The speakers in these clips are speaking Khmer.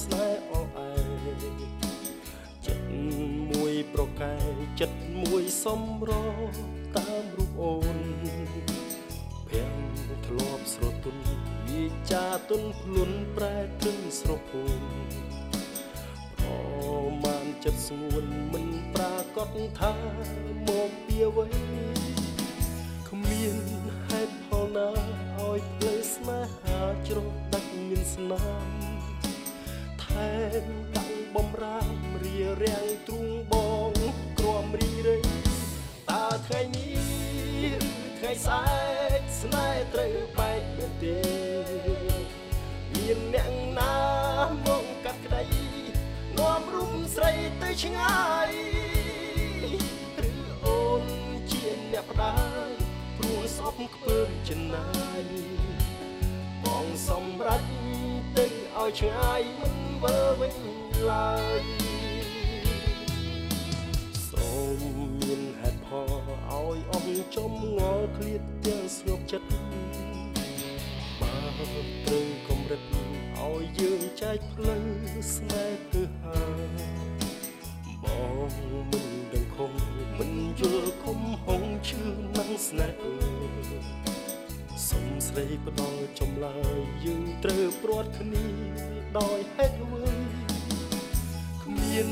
ស្នេហ៍អអែចិត្តមួយប្រកែចិត្តមួយសំរតាមរូបអូនភាំងធ្លាប់ស្រទន់វាចាទុនភ្លុនប្រែទ្រឹងស្រពោនប្រមាណចិត្តស្ងួនមិនប្រាកដថាមកពីអ្វី មដាក់បំរាមរៀរាំងទ្រូងបងក្រំរីរៃតើថ្ងៃនេះថ្ងៃស្អែកស្នេហ៍ត្រូវបែកមែនទេមានអ្នកណាមកកាត់ក្តីនាំរុំស្រីទៅឆ្ងាយឬអូនជាអ្នកផ្ដាល់ព្រួងស្អប់ខ្ពើមចំណាយបងសម្រេចទៅឲ្យឆ្ងាយមិន វិលវិញឡើយសូមមានហេតុផលឲ្យអស់ចំងល់ឃ្លាតទាំងស្ងប់ចិត្តបើត្រូវកម្រិតឲ្យយើងចែកផ្លូវស្នេហ៍ទៅហើយបងមិនដឹងខំមិនយល់ខំហងឈឺនឹងស្នេហ៍សុំស្រីផ្ដល់ចម្លើយយើងត្រូវព្រាត់គ្នា ដោយហេតុអ្វីគ្មាន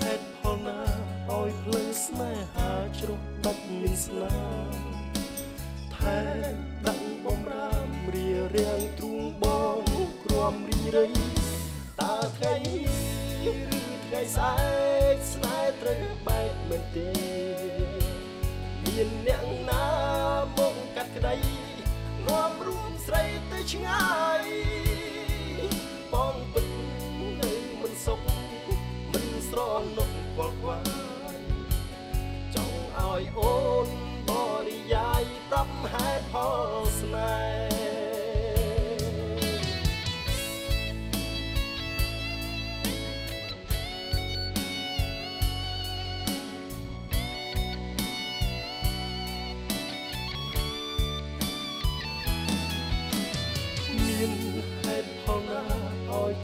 ហេតុផលណាឲ្យភ្លើងស្នេហាជ្រុះដាច់មានស្នាមថែដាក់បំរាមរៀរាំងទ្រូងបងក្រំរីរៃតើថ្ងៃឬថ្ងៃស្អែកស្នេហ៍ត្រូវបែកមែនទេមានអ្នកណាមកកាត់ក្តីនាំរួមស្រីទៅឆ្ងាយ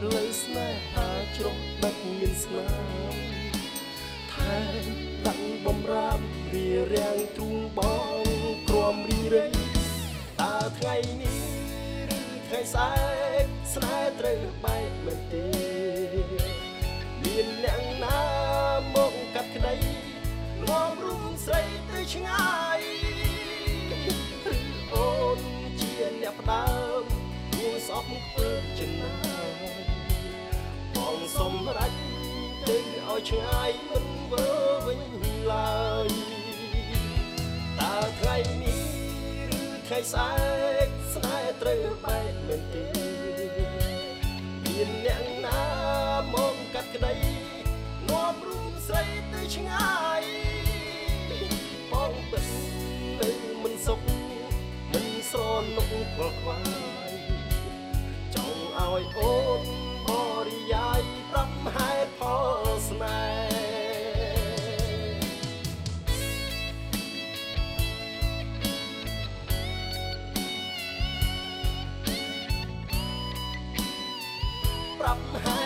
ផ្លូវស្នេហាជ្រុះដាច់មានស្នាមថែមដាក់បំរាមរៀរាំងទ្រូងបងក្រំរីរៃតើថ្ងៃនេះឬថ្ងៃស្អែកស្នេហ៍ត្រូវបែកមែនទេមានអ្នកណាមកកាត់ក្តីនាំរួមស្រីទៅឆ្ងាយឬអូនជាអ្នកផ្ដើមួងស្អប់ខ្ពើចំណាយបង សម្រេចទៅឲ្យឆ្ងាយមិនវើវិញឡើយតើថ្ងៃនេះឬថ្ងៃស្អែកស្នេហ៍ត្រូវបែកមែនទេមានអ្នកណាមកកាត់ក្តីនាំរួមស្រីទៅឆ្ងាយបងពិតទៅមិនសុខមិនស្រណុកខ្វល់ខ្វាយចង់ឲ្យអូន ប្រាប់ហើយ